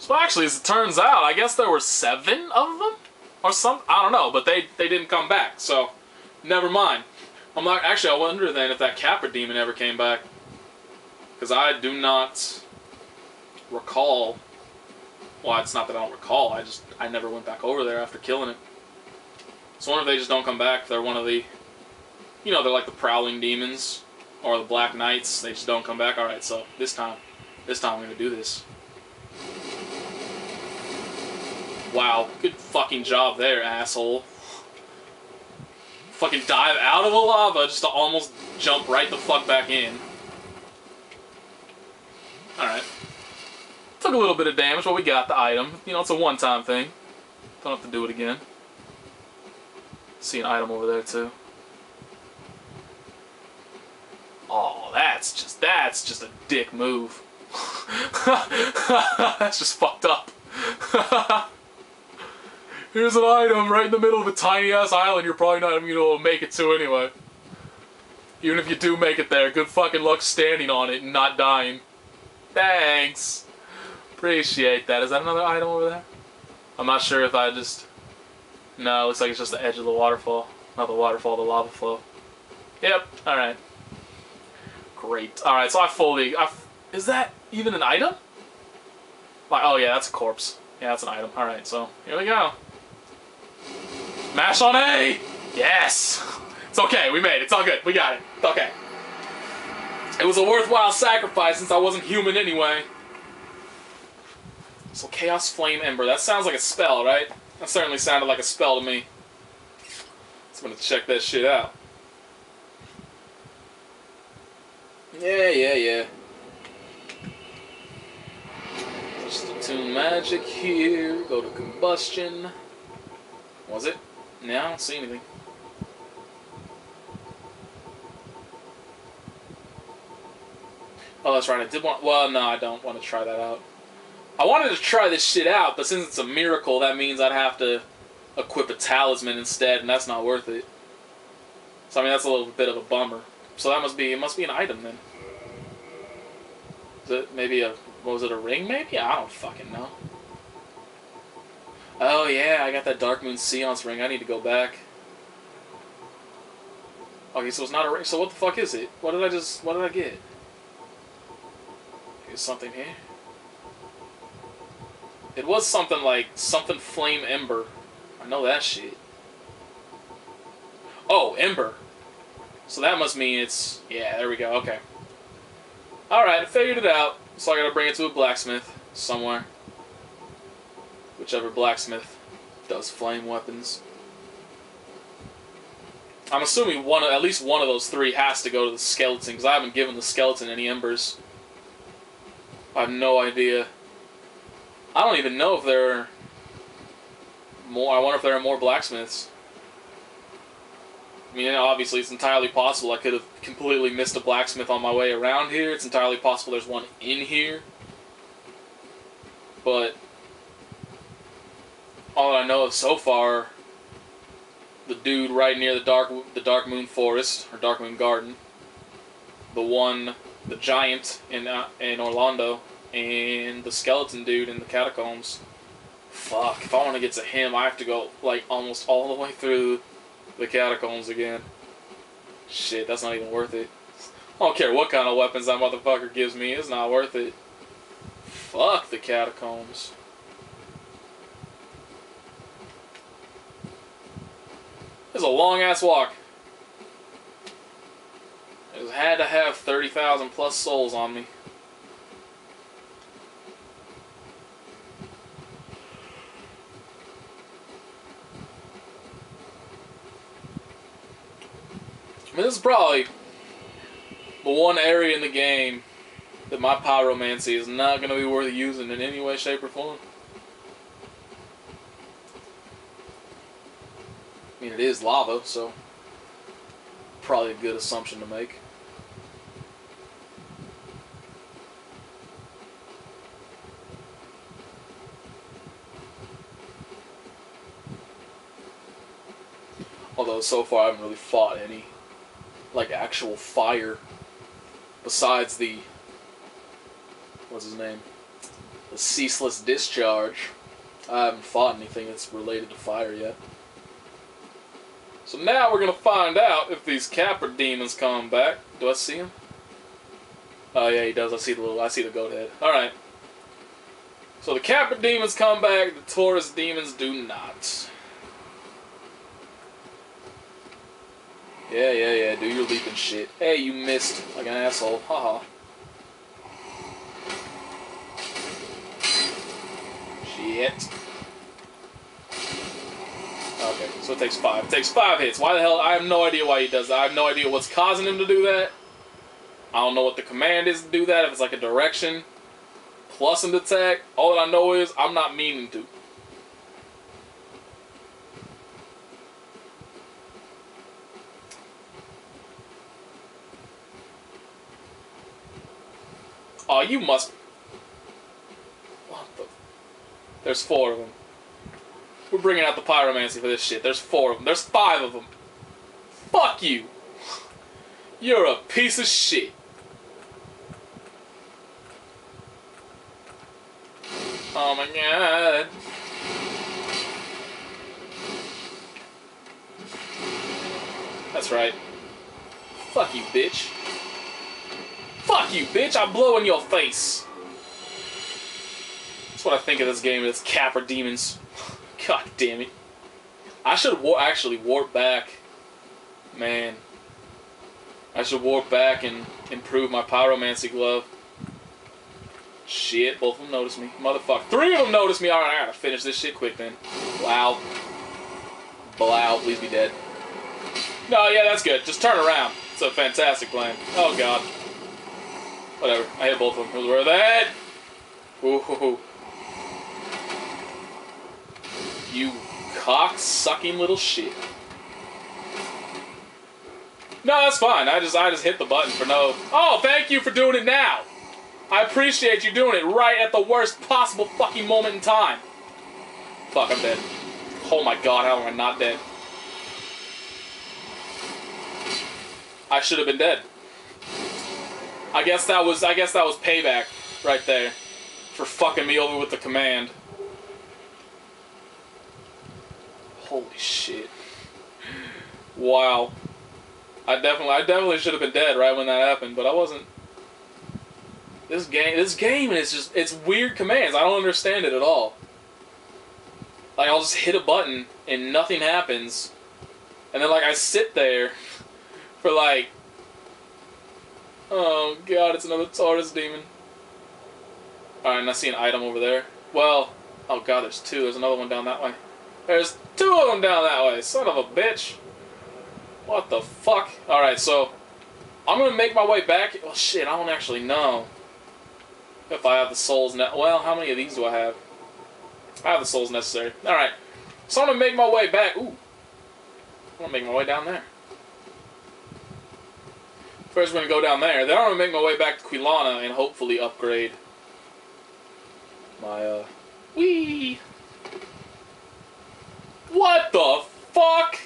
So actually, as it turns out, I guess there were seven of them, or some. I don't know, but they they didn't come back. So, never mind. I'm not actually. I wonder then if that Capra demon ever came back, because I do not recall. Well, it's not that I don't recall. I just I never went back over there after killing it. So I wonder if they just don't come back. They're one of the, you know, they're like the prowling demons or the black knights. They just don't come back. All right, so this time, this time I'm gonna do this. Wow, good fucking job there, asshole. Fucking dive out of the lava just to almost jump right the fuck back in. Alright. Took a little bit of damage, but we got the item. You know, it's a one-time thing. Don't have to do it again. See an item over there, too. Oh, that's just, that's just a dick move. that's just fucked up. Here's an item right in the middle of a tiny ass island you're probably not even gonna make it to anyway. Even if you do make it there, good fucking luck standing on it and not dying. Thanks. Appreciate that. Is that another item over there? I'm not sure if I just... No, it looks like it's just the edge of the waterfall. Not the waterfall, the lava flow. Yep, alright. Great. Alright, so I fully... I f is that even an item? Like, oh yeah, that's a corpse. Yeah, that's an item. Alright, so here we go. Mash on A! Yes! It's okay, we made it. It's all good. We got it. It's okay. It was a worthwhile sacrifice since I wasn't human anyway. So Chaos Flame Ember. That sounds like a spell, right? That certainly sounded like a spell to me. So I'm gonna check that shit out. Yeah, yeah, yeah. Just attune magic here. Go to combustion. Was it? No, I don't see anything. Oh, that's right. I did want. Well, no, I don't want to try that out. I wanted to try this shit out, but since it's a miracle, that means I'd have to equip a talisman instead, and that's not worth it. So I mean, that's a little bit of a bummer. So that must be it. Must be an item then. Is it maybe a was it a ring? Maybe I don't fucking know. Oh yeah, I got that Darkmoon Seance ring. I need to go back. Okay, so it's not a ring. So what the fuck is it? What did I just? What did I get? There's something here. It was something like something flame ember. I know that shit. Oh, ember. So that must mean it's yeah. There we go. Okay. All right, I figured it out. So I gotta bring it to a blacksmith somewhere. Whichever blacksmith does flame weapons. I'm assuming one, at least one of those three has to go to the skeleton because I haven't given the skeleton any embers. I have no idea. I don't even know if there are more. I wonder if there are more blacksmiths. I mean, obviously, it's entirely possible I could have completely missed a blacksmith on my way around here. It's entirely possible there's one in here. But all I know is so far, the dude right near the dark the Darkmoon Forest or Dark Moon Garden, the one, the giant in uh, in Anor Londo, and the skeleton dude in the catacombs. Fuck! If I want to get to him, I have to go like almost all the way through the catacombs again. Shit, that's not even worth it. I don't care what kind of weapons that motherfucker gives me, it's not worth it. Fuck the catacombs. It's a long ass walk. I just had to have 30,000 plus souls on me. I mean, this is probably the one area in the game that my pyromancy is not going to be worth using in any way, shape, or form. I mean, it is lava, so probably a good assumption to make. Although so far I haven't really fought any like actual fire besides the what's his name? The ceaseless discharge. I haven't fought anything that's related to fire yet. So now we're gonna find out if these Capra demons come back. Do I see him? Oh yeah, he does. I see the little. I see the goat head. All right. So the Capra demons come back. The Taurus demons do not. Yeah, yeah, yeah. Do your leaping shit. Hey, you missed like an asshole. Haha. Shit. Okay, so it takes five. It takes five hits. Why the hell? I have no idea why he does that. I have no idea what's causing him to do that. I don't know what the command is to do that. If it's like a direction plus an attack. All that I know is I'm not meaning to. Oh, you must. What the? There's four of them. We're bringing out the pyromancy for this shit. There's four of them. There's five of them. Fuck you. You're a piece of shit. Oh my god. That's right. Fuck you, bitch. Fuck you, bitch. I blow in your face. That's what I think of this game. It's Capra Demons. God damn it. I should war actually warp back. Man. I should warp back and improve my pyromancy glove. Shit, both of them noticed me. Motherfucker. Three of them noticed me. Alright, I gotta finish this shit quick then. Wow. Blow, please be dead. No, yeah, that's good. Just turn around. It's a fantastic plan. Oh, God. Whatever. I hit both of them. It was worth it. Ooh. You cock-sucking little shit. No, that's fine. I just I just hit the button for no. Oh, thank you for doing it now. I appreciate you doing it right at the worst possible fucking moment in time. Fuck, I'm dead. Oh my god, how am I not dead? I should have been dead. I guess that was I guess that was payback right there for fucking me over with the command. Holy shit. Wow. I definitely I definitely should have been dead right when that happened, but I wasn't. This game this game is just it's weird commands. I don't understand it at all. Like I'll just hit a button and nothing happens. And then like I sit there for like Oh god, it's another Taurus demon. Alright, and I see an item over there. Well, oh god, there's two. There's another one down that way. There's two of them down that way. Son of a bitch. What the fuck? Alright, so I'm gonna make my way back. Oh shit, I don't actually know if I have the souls. Ne well, how many of these do I have? I have the souls necessary. Alright, so I'm gonna make my way back. Ooh. I'm gonna make my way down there. First, we're gonna go down there. Then I'm gonna make my way back to Quelana and hopefully upgrade my uh. Wee. What the fuck?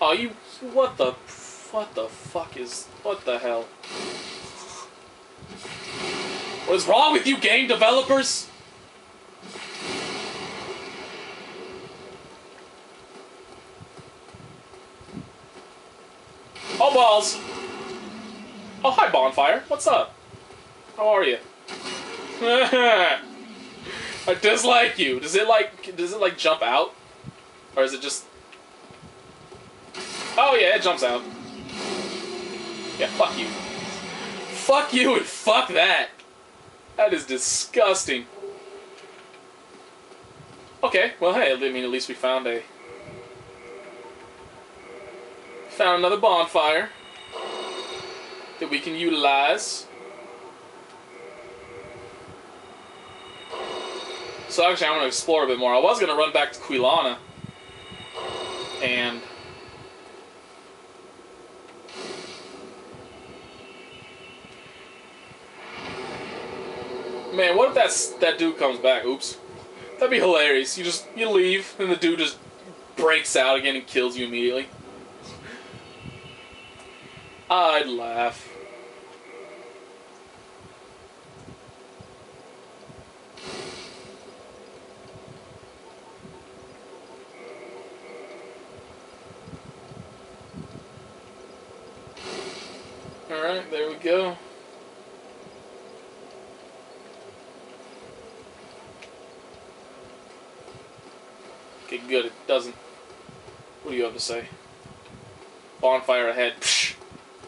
Oh, you. What the. What the fuck is. What the hell? What is wrong with you game developers? Oh, balls. Oh, hi, Bonfire. What's up? How are you? I dislike you. Does it, like, does it, like, jump out? Or is it just... Oh, yeah, it jumps out. Yeah, fuck you. Fuck you and fuck that. That is disgusting. Okay, well, hey, I mean, at least we found a Found another bonfire that we can utilize. So actually, I'm going to explore a bit more. I was going to run back to Quelana and Man, what if that's that dude comes back? Oops. That'd be hilarious. You just you leave and the dude just breaks out again and kills you immediately. I'd laugh. Alright, there we go. Okay, good. It doesn't. What do you have to say? Bonfire ahead. Psh.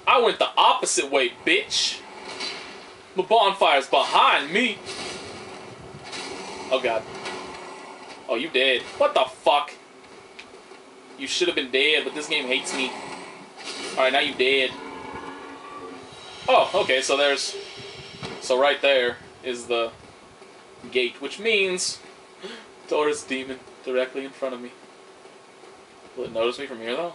I went the opposite way, bitch. The bonfire's behind me. Oh god. Oh, you dead. What the fuck? You should have been dead, but this game hates me. Alright, now you dead. Oh, okay, so there's... So right there is the gate, which means Taurus Demon directly in front of me. Will it notice me from here, though?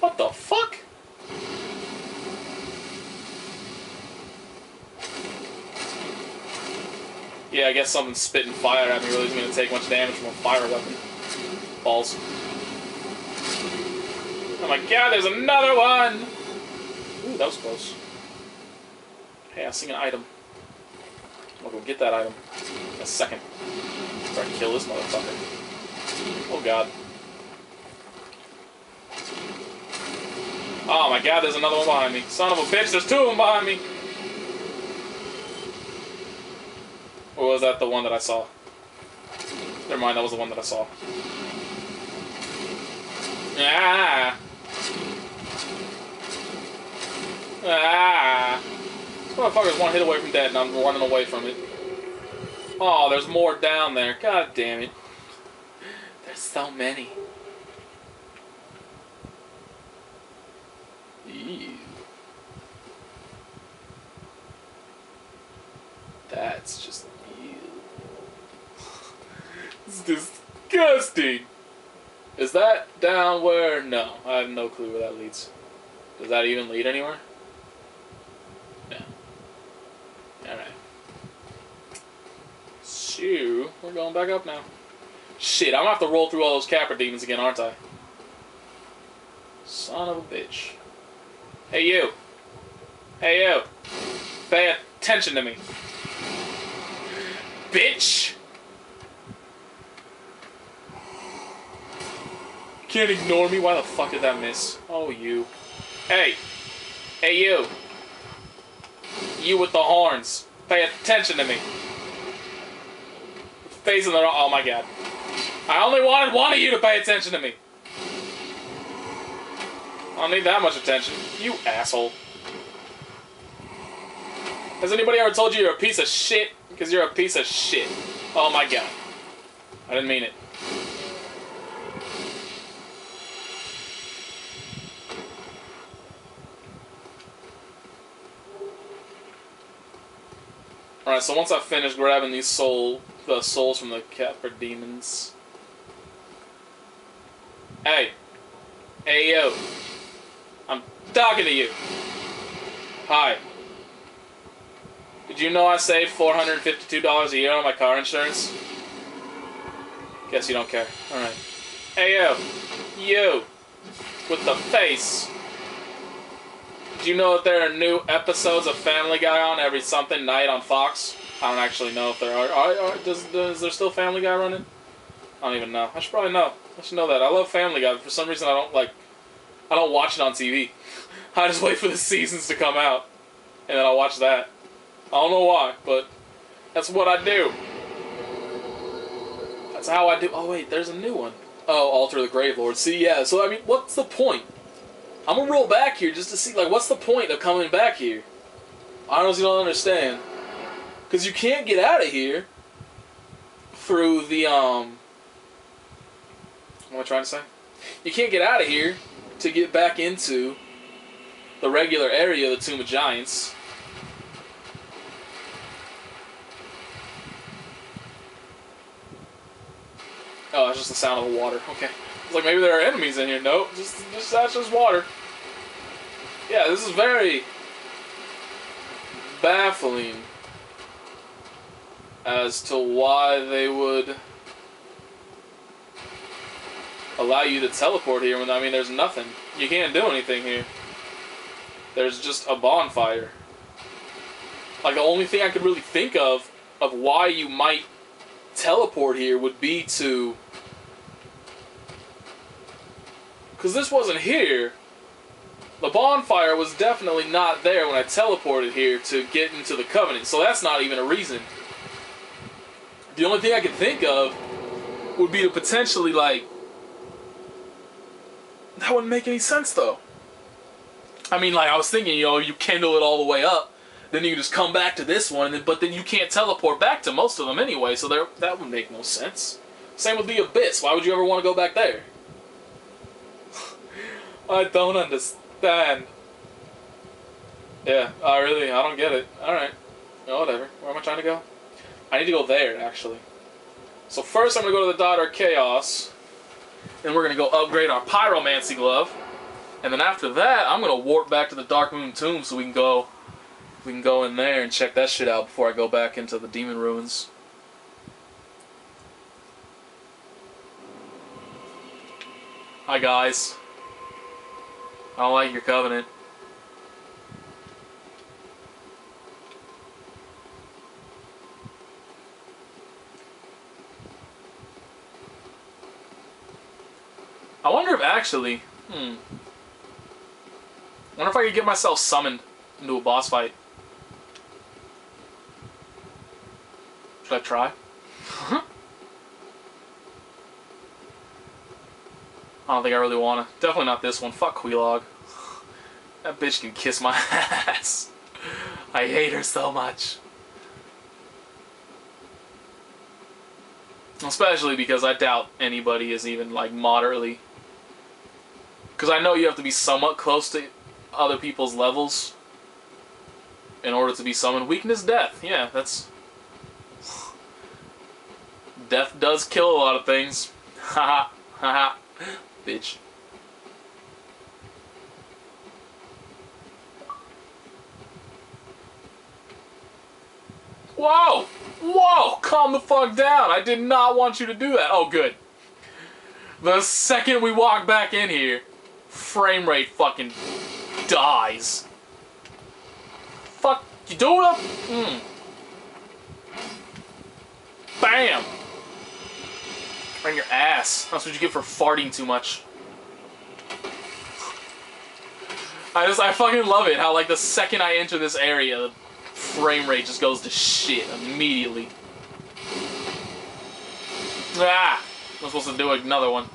What the fuck? Yeah, I guess someone's spitting fire at me really isn't going to take much damage from a fire weapon. Balls. Oh my god, there's another one! Ooh, that was close. Hey, I see an item. I'll go get that item in a second. Try to kill this motherfucker. Oh god. Oh my god, there's another one behind me. Son of a bitch, there's two of them behind me! Or was that the one that I saw? Never mind, that was the one that I saw. Ah! Ah! This motherfucker's one hit away from dead and I'm running away from it. Oh, there's more down there. God damn it. There's so many. Ew. That's just ew. it's disgusting. Is that down where? No, I have no clue where that leads. Does that even lead anywhere? No. Alright. So, we're going back up now. Shit, I'm gonna have to roll through all those Capra demons again, aren't I? Son of a bitch. Hey, you. Hey, you. Pay attention to me. Bitch! Can't ignore me? Why the fuck did that miss? Oh, you. Hey! Hey, you! You with the horns. Pay attention to me. Facing the wrong. Oh my god. I only wanted one of you to pay attention to me. I don't need that much attention. You asshole. Has anybody ever told you you're a piece of shit? Because you're a piece of shit. Oh my god. I didn't mean it. Alright, so once I finish grabbing these soul, the souls from the Capra demons. Hey. Hey, yo. I'm talking to you. Hi. Did you know I saved $452 a year on my car insurance? Guess you don't care. Alright. Hey, yo. You. With the face. Do you know that there are new episodes of Family Guy on every something night on Fox? I don't actually know if there are. are, are does, does there still Family Guy running? I don't even know. I should probably know. I should know that. I love Family Guy. For some reason, I don't like. I don't watch it on TV. I just wait for the seasons to come out, and then I'll watch that. I don't know why, but that's what I do. That's how I do. Oh wait, there's a new one. Oh, Altar the Grave Lord. See, yeah. So I mean, what's the point? I'm gonna roll back here just to see, like, what's the point of coming back here? I honestly don't understand. Because you can't get out of here through the, um... What am I trying to say? You can't get out of here to get back into the regular area of the Tomb of Giants. Oh, it's just the sound of the water. Okay. It's like maybe there are enemies in here. Nope, just, just that's just water. Yeah, this is very baffling as to why they would allow you to teleport here when I mean there's nothing. You can't do anything here. There's just a bonfire. Like the only thing I could really think of of why you might teleport here would be to because this wasn't here the bonfire was definitely not there when I teleported here to get into the Covenant, so that's not even a reason. The only thing I can think of would be to potentially, like. That wouldn't make any sense, though. I mean, like, I was thinking, you know, you kindle it all the way up, then you just come back to this one, but then you can't teleport back to most of them anyway, so there, that would make no sense. Same with the Abyss. Why would you ever want to go back there? I don't understand. Yeah, I really? I don't get it. Alright. No, whatever. Where am I trying to go? I need to go there, actually. So first I'm going to go to the Daughter Chaos. And we're going to go upgrade our Pyromancy Glove. And then after that, I'm going to warp back to the Dark Moon Tomb so we can go we can go in there and check that shit out before I go back into the Demon Ruins. Hi guys. I don't like your covenant. I wonder if actually, hmm. Wonder if I could get myself summoned into a boss fight. Should I try? I don't think I really wanna. Definitely not this one. Fuck Quelaag. That bitch can kiss my ass. I hate her so much. Especially because I doubt anybody is even like moderately. Because I know you have to be somewhat close to other people's levels in order to be summoned. Weakness, death. Yeah, that's. Death does kill a lot of things. Haha. Haha bitch. Whoa! Whoa! Calm the fuck down. I did not want you to do that. Oh, good. The second we walk back in here, frame rate fucking dies. Fuck, you do it? Mm. Bam! Right your ass. That's what you get for farting too much. I just, I fucking love it how, like, the second I enter this area, the frame rate just goes to shit immediately. Ah! I'm supposed to do another one.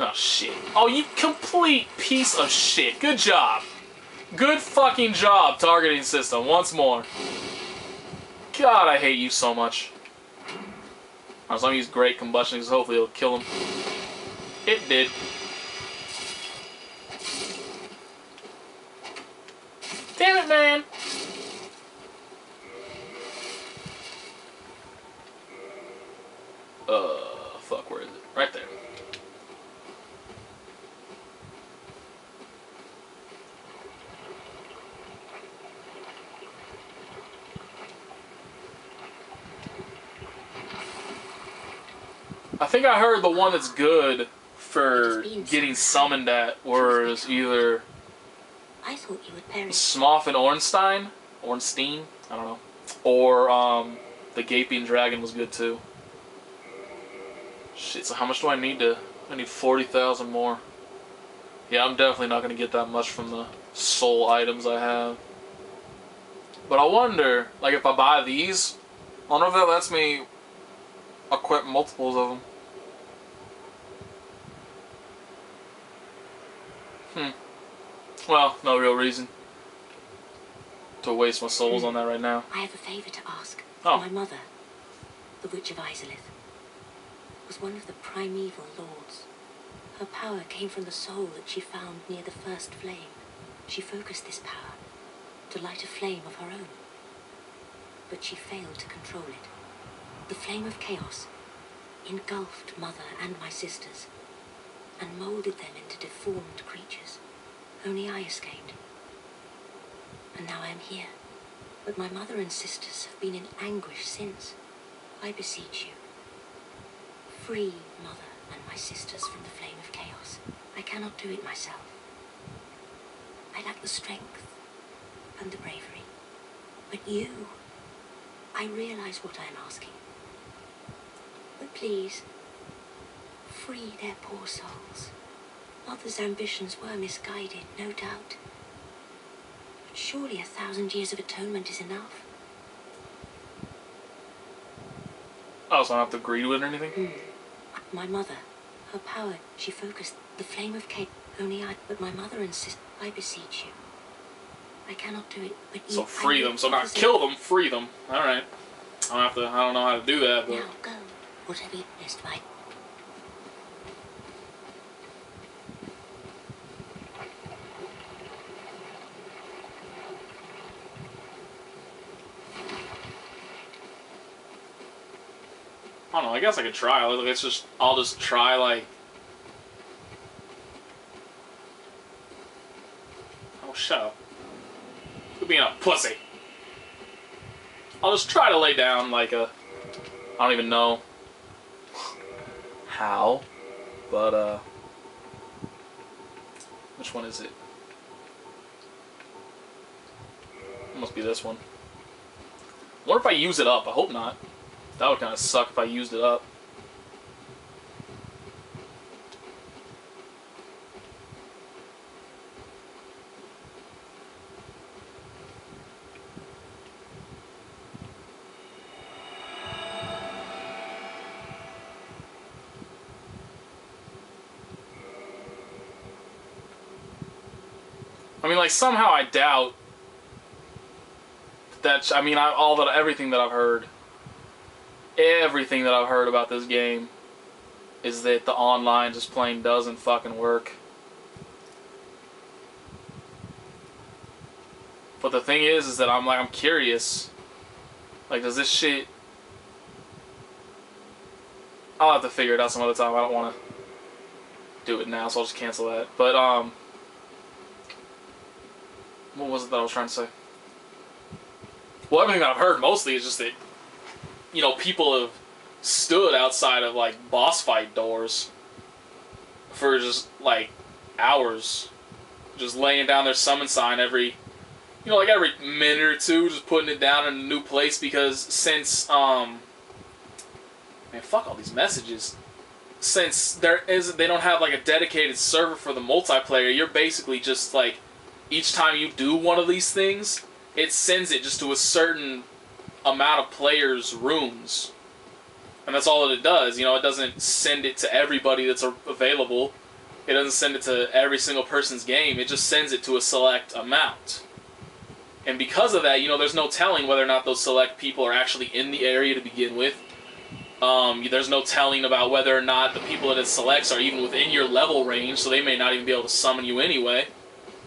Oh, shit. Oh, you complete piece of shit. Good job. Good fucking job, targeting system, once more. God, I hate you so much. I was gonna use Great Combustion because hopefully it'll kill him. It did. Damn it, man! Uh, fuck, where is it? Right there. I think I heard the one that's good for getting summoned at was either I thought you would perish. Smough and Ornstein, Ornstein, I don't know, or um, the Gaping Dragon was good too. Shit, so how much do I need to? I need forty thousand more. Yeah, I'm definitely not gonna get that much from the soul items I have. But I wonder, like, if I buy these, I wonder if that lets me equip multiples of them. Well, no real reason to waste my souls on hmm. that right now. I have a favour to ask. Oh. My mother, the Witch of Izalith, was one of the primeval lords. Her power came from the soul that she found near the first flame. She focused this power to light a flame of her own. But she failed to control it. The flame of chaos engulfed mother and my sisters and molded them into deformed creatures. Only I escaped. And now I am here. But my mother and sisters have been in anguish since. I beseech you, free mother and my sisters from the flame of chaos. I cannot do it myself. I lack the strength and the bravery. But you, I realize what I am asking. But please, free their poor souls. Mother's ambitions were misguided, no doubt. But surely a thousand years of atonement is enough. I also don't have to agree with anything. Hmm. My mother, her power, she focused the flame of Cain. Only I, but my mother insists. I beseech you. I cannot do it, but you. So free them. So not kill them, free them. All right. I don't have to. I don't know how to do that, but Now go, whatever you best by. I. I guess I could try. Like, Let's just. I'll just try like. Oh, shut up. Quit being a pussy. I'll just try to lay down like a. I don't even know how, but uh. Which one is it? It must be this one. What if I use it up? I hope not. That would kind of suck if I used it up. I mean, like somehow I doubt that. I mean, I, all that everything that I've heard everything that I've heard about this game is that the online just plain doesn't fucking work. But the thing is, is that I'm like I'm curious. Like, does this shit? I'll have to figure it out some other time. I don't want to do it now, so I'll just cancel that. But um, what was it that I was trying to say? Well, everything that I've heard mostly is just that you know, people have stood outside of like boss fight doors for just like hours, just laying down their summon sign every, you know, like every minute or two, just putting it down in a new place because since, um, man, fuck all these messages. Since there is, they don't have like a dedicated server for the multiplayer. You're basically just like, each time you do one of these things, it sends it just to a certain amount of players' rooms. And that's all that it does. You know, it doesn't send it to everybody that's available. It doesn't send it to every single person's game. It just sends it to a select amount. And because of that, you know, there's no telling whether or not those select people are actually in the area to begin with. Um, there's no telling about whether or not the people that it selects are even within your level range, so they may not even be able to summon you anyway.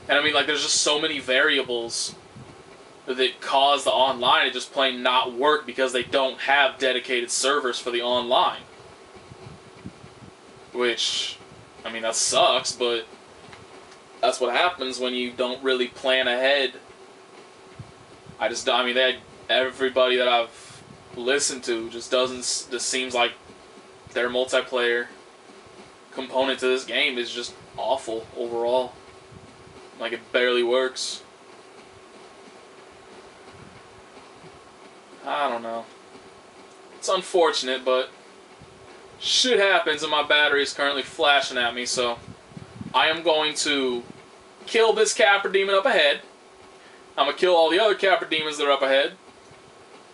And I mean, like, there's just so many variables that cause the online to just plain not work because they don't have dedicated servers for the online. Which, I mean, that sucks, but that's what happens when you don't really plan ahead. I just, I mean, they, everybody that I've listened to just doesn't, just seems like their multiplayer component to this game is just awful overall. Like, it barely works. I don't know. It's unfortunate, but shit happens, and my battery is currently flashing at me, so I am going to kill this Capra Demon up ahead. I'm gonna kill all the other Capra Demons that are up ahead,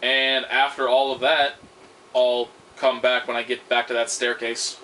and after all of that, I'll come back when I get back to that staircase.